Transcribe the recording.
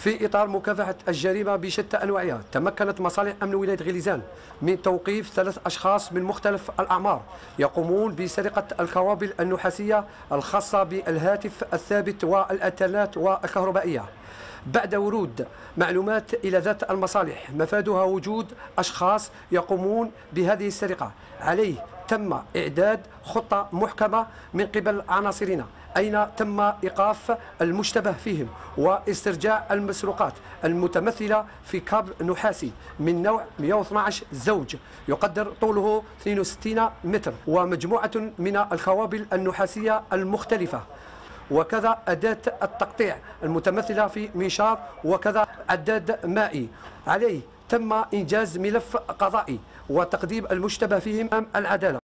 في إطار مكافحة الجريمة بشتى أنواعها. تمكنت مصالح أمن ولاية غليزان من توقيف ثلاث أشخاص من مختلف الأعمار يقومون بسرقة الكوابل النحاسية الخاصة بالهاتف الثابت والأتلات والكهربائية. بعد ورود معلومات إلى ذات المصالح مفادها وجود أشخاص يقومون بهذه السرقة. عليه تم إعداد خطة محكمة من قبل عناصرنا. أين تم إيقاف المشتبه فيهم واسترجاع المسروقات المتمثلة في كابل نحاسي من نوع 112 زوج يقدر طوله 62 متر ومجموعة من الخوابل النحاسية المختلفة. وكذا أداة التقطيع المتمثلة في منشار وكذا عداد مائي. عليه تم إنجاز ملف قضائي وتقديم المشتبه فيهم أمام العدالة.